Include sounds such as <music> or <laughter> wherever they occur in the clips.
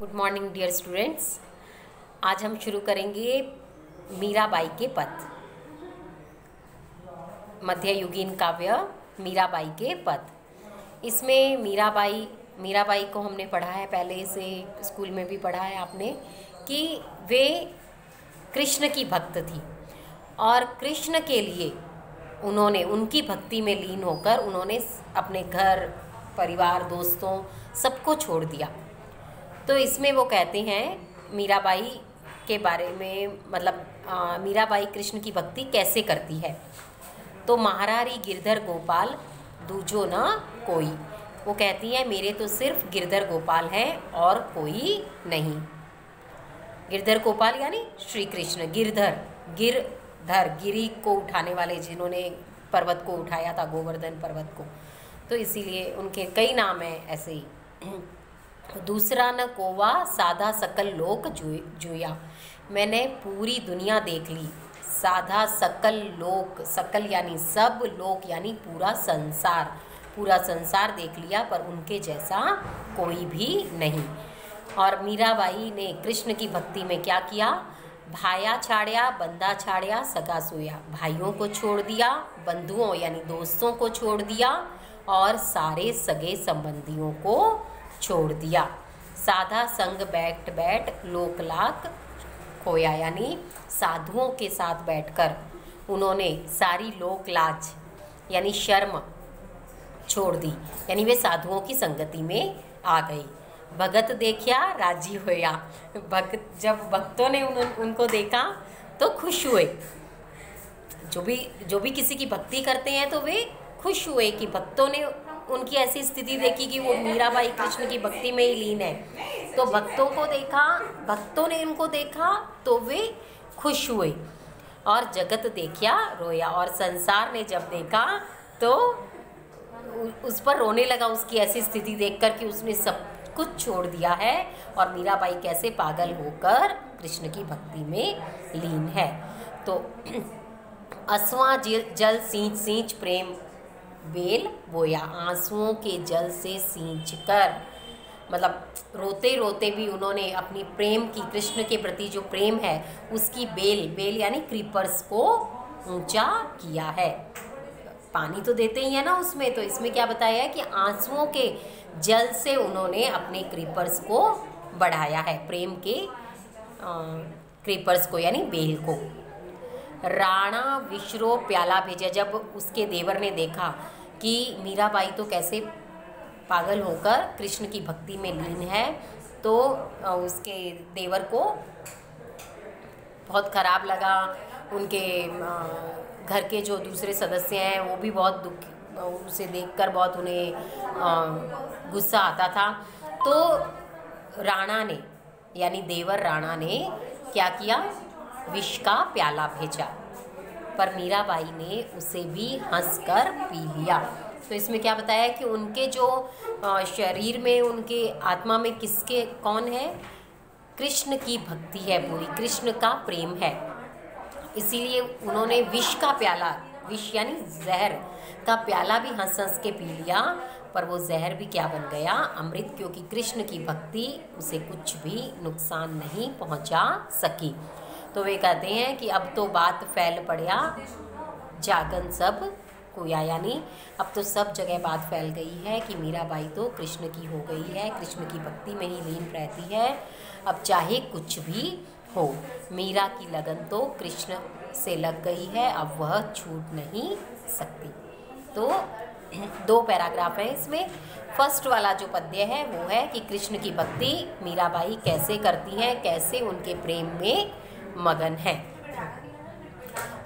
Good morning dear students आज हम शुरू करेंगे मीराबाई के पथ मध्ययुगीन काव्य मीराबाई के पथ इसमें मीराबाई मीराबाई को हमने पढ़ा है, पहले से स्कूल में भी पढ़ा है आपने, कि वे कृष्ण की भक्त थी। और कृष्ण के लिए उन्होंने, उनकी भक्ति में लीन होकर उन्होंने अपने घर, परिवार, दोस्तों, सबको छोड़ दिया। तो इसमें वो कहते हैं, मीराबाई के बारे में मतलब मीराबाई कृष्ण की भक्ति कैसे करती है? तो महारारी गिरधर गोपाल, दूजो न कोई। वो कहती है, मेरे तो सिर्फ़ गिरधर गोपाल हैं और कोई नहीं। गिरधर गोपाल यानी श्री कृष्ण गिरधर गिरधर, गिरी को उठाने वाले जिन्होंने पर्वत को उठाया था, गोवर्धन पर्वत को। तो इसीलिए उनके कई नाम हैं ऐसे ही। दूसरा न कोवा, साधा सकल लोक जुया। मैंने पूरी दुनिया देख ली। साधा सकल लोक, सकल यानी सब लोक, यानी पूरा संसार। पूरा संसार देख लिया, पर उनके जैसा कोई भी नहीं। और मीराबाई ने कृष्ण की भक्ति में क्या किया? भाया छाड़िया, बंदा छाड़िया, सगा सोया। भाइयों को छोड़ दिया, बंधुओं यानी दोस्तों को छोड़ दिया, और सारे सगे संबंधियों को छोड़ दिया। साधा संग बैठ बैठ लोकलाक खोया यानी साधुओं के साथ बैठकर उन्होंने सारी लोक लाज यानी शर्म छोड़ दी। यानी वे साधुओं की संगति में आ गई। भगत देखिया राज़ी होया। भगत जब भक्तों ने उन, उनको देखा तो खुश हुए। जो भी जो भी किसी की भक्ति करते हैं तो वे खुश हुए कि भक्तों ने उनकी ऐसी स्थिति देखी कि वो मीराबाई कृष्ण की भक्ति में ही लीन है। तो भक्तों को देखा, भक्तों ने इनको देखा तो वे खुश हुए। और जगत देखिया, रोया। और संसार ने जब देखा तो उस पर रोने लगा उसकी ऐसी स्थिति देखकर कि उसने सब कुछ छोड़ दिया है और मीराबाई कैसे पागल होकर कृष्ण की भक्ति में लीन है। तो <clears throat> असवा जल सींच सींच प्रेम बेल बोया आंसुओं के जल से सींच कर। मतलब रोते रोते भी उन्होंने अपनी प्रेम की, कृष्ण के प्रति जो प्रेम है, उसकी बेल बेल यानी क्रीपर्स को ऊँचा किया है। पानी तो देते ही है ना उसमें तो इसमें क्या बताया है कि आंसुओं के जल से उन्होंने अपने क्रीपर्स को बढ़ाया है, प्रेम के क्रीपर्स को, यानी बेल को। राणा विश्रो प्याला भेजा। जब उसके देवर ने देखा कि मीराबाई तो कैसे पागल होकर कृष्ण की भक्ति में लीन है तो उसके देवर को बहुत ख़राब लगा। उनके घर के जो दूसरे सदस्य हैं, वो भी बहुत दुख उसे देखकर बहुत उन्हें गुस्सा आता था। तो राणा ने, यानी देवर राणा ने क्या किया? विष का प्याला भेजा। पर मीराबाई ने उसे भी हंसकर पी लिया। तो इसमें क्या बताया कि उनके जो शरीर में, उनके आत्मा में किसके, कौन है? कृष्ण की भक्ति है पूरी। कृष्ण का प्रेम है। इसीलिए उन्होंने विष का प्याला, विष यानी जहर का प्याला भी हंस हंस के पी लिया। पर वो जहर भी क्या बन गया? अमृत, क्योंकि कृष्ण की भक्ति उसे कुछ भी नुकसान नहीं पहुँचा सकी। तो वे कहते हैं कि अब तो बात फैल पड़िया। जागन सब कोया यानी अब तो सब जगह बात फैल गई है कि मीराबाई तो कृष्ण की हो गई है, कृष्ण की भक्ति में ही लीन रहती है। अब चाहे कुछ भी हो, मीरा की लगन तो कृष्ण से लग गई है, अब वह छूट नहीं सकती। तो <clears throat> दो पैराग्राफ है इसमें। फ़र्स्ट वाला जो पद्य है वो है कि कृष्ण की भक्ति मीराबाई कैसे करती हैं, कैसे उनके प्रेम में मगन है।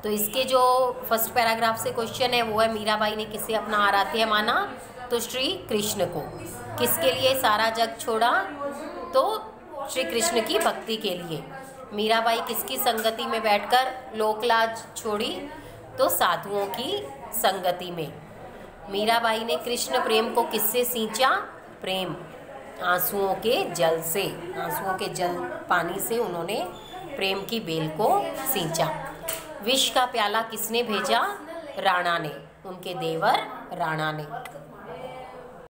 तो इसके जो फ़र्स्ट पैराग्राफ से क्वेश्चन है, वो है मीराबाई ने किसे अपना आराध्य माना? तो श्री कृष्ण को। किसके लिए सारा जग छोड़ा? तो श्री कृष्ण की भक्ति के लिए। मीराबाई किसकी संगति में बैठकर लोकलाज छोड़ी? तो साधुओं की संगति में। मीराबाई ने कृष्ण प्रेम को किससे सींचा? प्रेम। आंसुओं के जल से, आंसुओं के जल पानी से उन्होंने प्रेम की बेल को सींचा। विष का प्याला किसने भेजा? राणा ने, उनके देवर राणा ने।